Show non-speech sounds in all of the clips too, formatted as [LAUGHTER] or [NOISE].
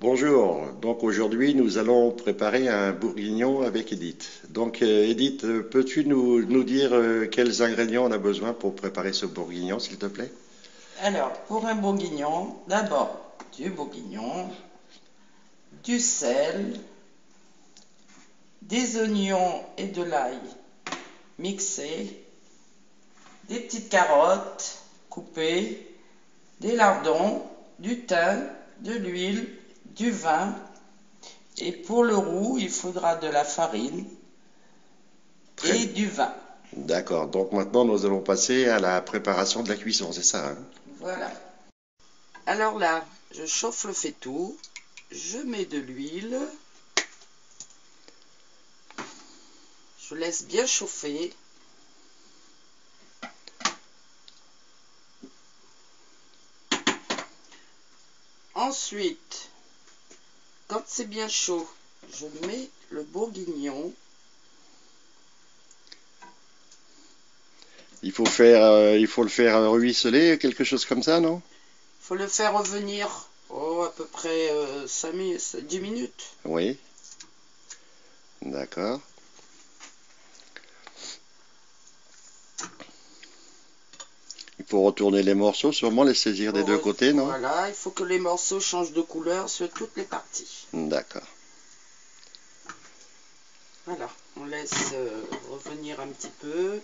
Bonjour, donc aujourd'hui nous allons préparer un bourguignon avec Edith. Donc euh, Edith, peux-tu nous, nous dire euh, quels ingrédients on a besoin pour préparer ce bourguignon, s'il te plaît? Alors, pour un bourguignon, d'abord du bourguignon, du sel, des oignons et de l'ail mixés, des petites carottes coupées, des lardons, du thym, de l'huile, du vin. Et pour le roux, il faudra de la farine Très et du vin. D'accord, donc maintenant nous allons passer à la préparation de la cuisson, c'est ça hein? Voilà. Alors là, je chauffe le faitout, je mets de l'huile, je laisse bien chauffer. Ensuite, quand c'est bien chaud, je mets le bourguignon. il faut, faire, euh, il faut le faire ruisseler, quelque chose comme ça, non? Il faut le faire revenir oh, à peu près euh, 5 minutes, 10 minutes. Oui. D'accord. Il faut retourner les morceaux, sûrement les saisir des deux re- côtés, non? Voilà, il faut que les morceaux changent de couleur sur toutes les parties. D'accord. Voilà, on laisse euh, revenir un petit peu.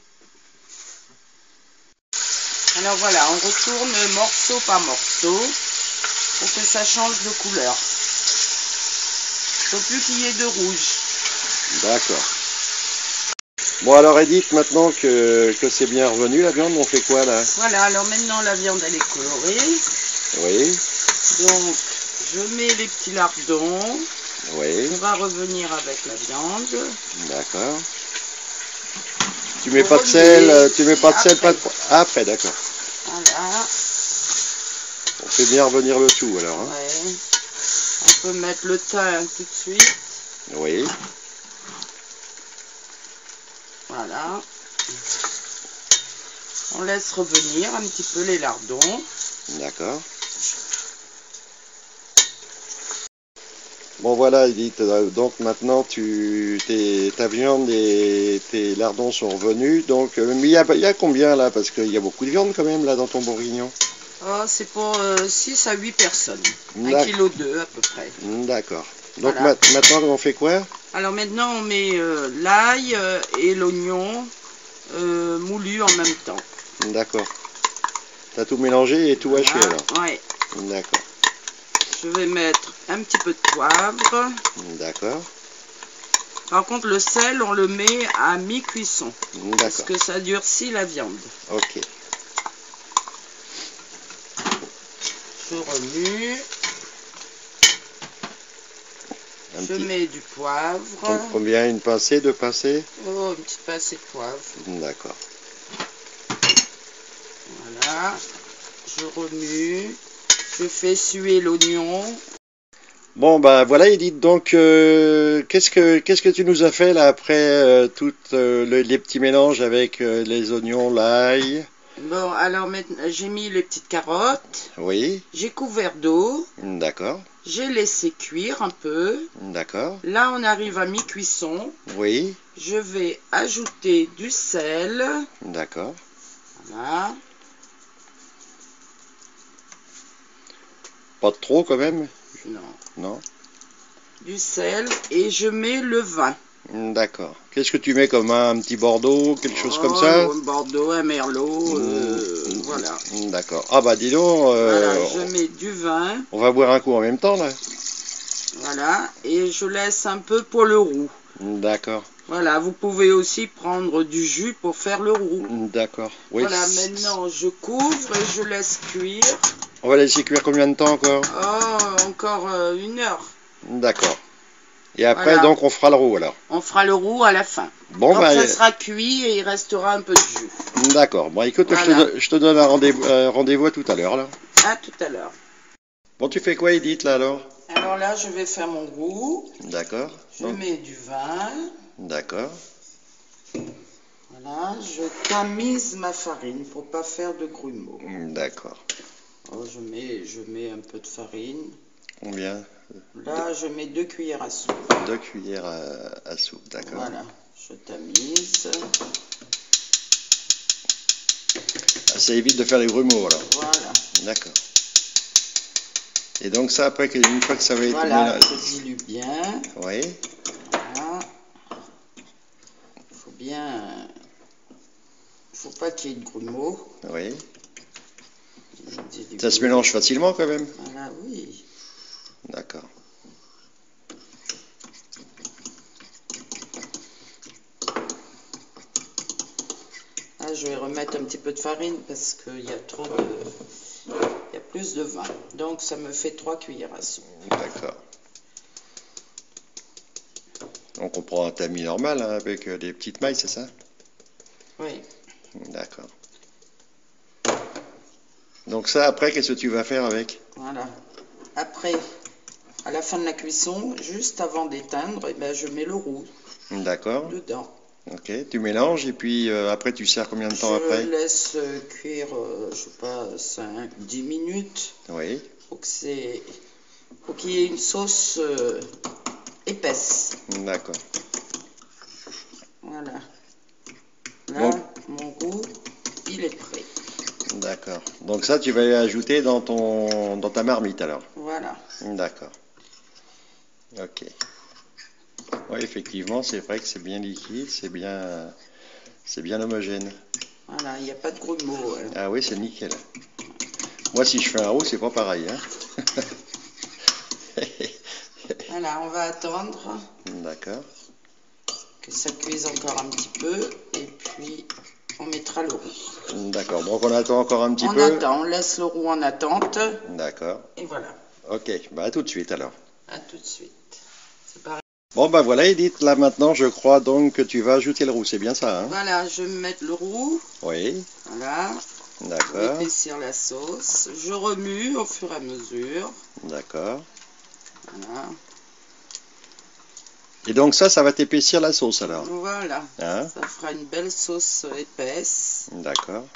Alors voilà, on retourne morceau par morceau pour que ça change de couleur. Faut plus qu'il y ait de rouge. D'accord. Bon alors Edith, maintenant que, que c'est bien revenu la viande, on fait quoi là? Voilà, alors maintenant la viande elle est colorée. Oui, Donc je mets les petits lardons. oui, On va revenir avec la viande. d'accord. Tu mets pas de sel, tu mets pas de sel, pas de... après. Après, d'accord. Voilà. On fait bien revenir le tout alors. Hein Ouais. On peut mettre le thym tout de suite. oui, Voilà. On laisse revenir un petit peu les lardons. d'accord. Bon voilà Edith, euh, donc maintenant tu, tes, ta viande et tes lardons sont revenus. Donc, euh, mais il y a, il y a combien là? Parce qu'il y a beaucoup de viande quand même là dans ton bourguignon. Oh, c'est pour 6 à 8 personnes. D'ac- 1 kg 2 à peu près. D'accord. Donc Voilà. ma- maintenant on fait quoi? Alors maintenant on met euh, l'ail euh, et l'oignon euh, moulu en même temps. D'accord. T'as tout mélangé et tout haché alors Ouais. D'accord. Je vais mettre un petit peu de poivre. D'accord. Par contre le sel on le met à mi-cuisson. Parce que ça durcit la viande. Ok. Je remue. Un Je petit- mets du poivre. com- Combien Une pincée, deux pincées Oh, une petite pincée de poivre. D'accord. Voilà. Je remue. Je fais suer l'oignon. Bon bah voilà Edith, donc euh, qu'est-ce que qu'est-ce que tu nous as fait là après euh, toutes euh, le- les petits mélanges avec les oignons, l'ail Bon, alors maintenant, j'ai mis les petites carottes. Oui, J'ai couvert d'eau. d'accord, J'ai laissé cuire un peu. d'accord, Là, on arrive à mi-cuisson. oui, Je vais ajouter du sel. d'accord. Voilà. Pas trop quand même? Non. Non? Du sel. Et je mets le vin. D'accord. Qu'est-ce que tu mets comme un, un petit Bordeaux, quelque chose comme Oh, ça Un Bordeaux, un Merlot. euh, Mmh, voilà. D'accord. Ah bah dis donc, euh, Voilà, je mets du vin. on va boire un coup en même temps là. Voilà. Et je laisse un peu pour le roux. D'accord, Voilà, vous pouvez aussi prendre du jus pour faire le roux. d'accord. Oui. voilà, maintenant je couvre et je laisse cuire. On va laisser cuire combien de temps encore? Oh, encore euh, une heure. D'accord. Et après Voilà. donc on fera le roux alors. On fera le roux à la fin. Bon bah ça sera cuit et il restera un peu de jus. d'accord. Bon écoute, je, te, je donne un rendez-vous euh, rendez-vous à tout à l'heure là. À tout à l'heure. Bon tu fais quoi Edith là alors? Alors là, je vais faire mon roux. D'accord. Je Donc, mets du vin. D'accord. Voilà, je tamise ma farine pour pas faire de grumeaux. D'accord. Oh, je mets, je mets un peu de farine. Combien? Là, je mets deux cuillères à soupe. Deux cuillères à, soupe, d'accord. Voilà, je tamise. Ah, ça évite de faire les grumeaux, alors. Voilà. D'accord. Et donc ça, après, une fois que ça va être... Voilà, je dilue bien. Oui. Voilà. Il faut bien... Il faut pas qu'il y ait de grumeaux. Oui. Ça se mélange facilement quand même Voilà, oui. D'accord. Je vais remettre un petit peu de farine parce qu'il y a trop de... Il y a plus de vin. Donc, ça me fait 3 cuillères à soupe. D'accord. Donc, on prend un tamis normal hein, avec euh, des petites mailles, c'est ça? Oui. D'accord. Donc ça, après, qu'est-ce que tu vas faire avec? Voilà. Après, à la fin de la cuisson, juste avant d'éteindre, eh ben, je mets le roux. D'accord. Dedans. Ok, tu mélanges et puis euh, après tu sers combien de temps après Je laisse euh, cuire, euh, je sais pas, 5, 10 minutes. Oui. Faut que c'est, faut qu'il y ait une sauce épaisse. D'accord. Voilà. Là, mon roux, il est prêt. D'accord. Donc ça, tu vas ajouter dans, ton, dans ta marmite alors Voilà. D'accord. Ok. Oui, effectivement, c'est vrai que c'est bien liquide, c'est bien, c'est bien homogène. Voilà, il n'y a pas de gros mots. Ah oui, c'est nickel. Moi, si je fais un roux, c'est pas pareil. Hein [LAUGHS] voilà, on va attendre. D'accord. Que ça cuise encore un petit peu. Et puis, on mettra le roux. D'accord, donc on attend encore un petit peu. On attend, on laisse le roux en attente. D'accord. Et voilà. Ok, bah à tout de suite alors. À tout de suite. C'est pareil. Bon bah voilà Edith, là maintenant je crois donc que tu vas ajouter le roux, c'est bien ça hein? Voilà, je vais mettre le roux. Oui. Voilà. D'accord. Épaissir la sauce. Je remue au fur et à mesure. D'accord. Voilà. Et donc ça, ça va t'épaissir la sauce alors? Voilà. Hein? Ça fera une belle sauce épaisse. D'accord.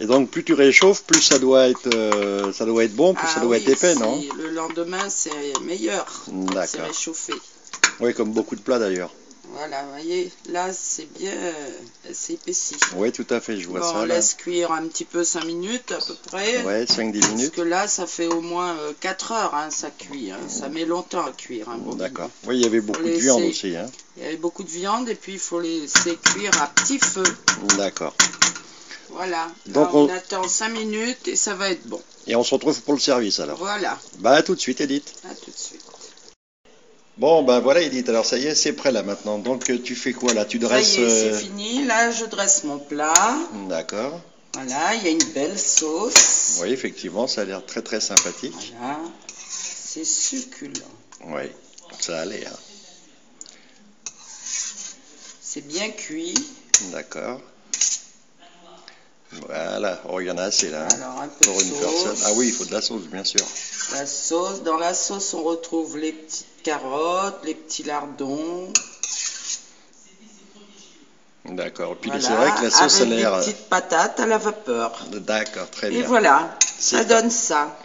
Et donc plus tu réchauffes, plus ça doit être, euh, ça doit être bon, plus ah ça doit oui, être épais, non Le lendemain, c'est meilleur. C'est réchauffé. Oui, comme beaucoup de plats d'ailleurs. Voilà, vous voyez, là c'est bien, c'est épaissi. Oui, tout à fait, je vois bon, ça. On laisse cuire un petit peu 5 minutes à peu près. Oui, 5-10 minutes. Parce que là, ça fait au moins 4 heures, hein, ça cuit. Hein. Ça met longtemps à cuire. Hein, D'accord. Oui, il y avait beaucoup de viande aussi. Hein. Il y avait beaucoup de viande et puis il faut laisser cuire à petit feu. D'accord. Voilà. Donc on... on... attend 5 minutes et ça va être bon. Et on se retrouve pour le service alors. Voilà. Bah à tout de suite Edith. À tout de suite. Bon, ben voilà Edith, alors ça y est, c'est prêt là maintenant. Donc tu fais quoi là? Tu dresses... Ça y est, c'est fini. Là, je dresse mon plat. D'accord. Voilà, il y a une belle sauce. Oui, effectivement, ça a l'air très très sympathique. Voilà. C'est succulent. Oui, ça a l'air. C'est bien cuit. D'accord. Voilà, oh, il y en a assez là. Hein, Alors, un peu pour de une sauce. personne. Ah oui, il faut de la sauce, bien sûr. La sauce, dans la sauce, on retrouve les petites carottes, les petits lardons. D'accord. Puis voilà, c'est vrai que la sauce a avec l'air. des petites patates à la vapeur. D'accord, très bien. Et voilà, ça donne ça.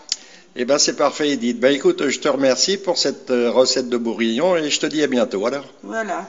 Eh bien, c'est parfait, Edith. Ben, écoute, je te remercie pour cette euh, recette de bourguignon et je te dis à bientôt. Alors. Voilà.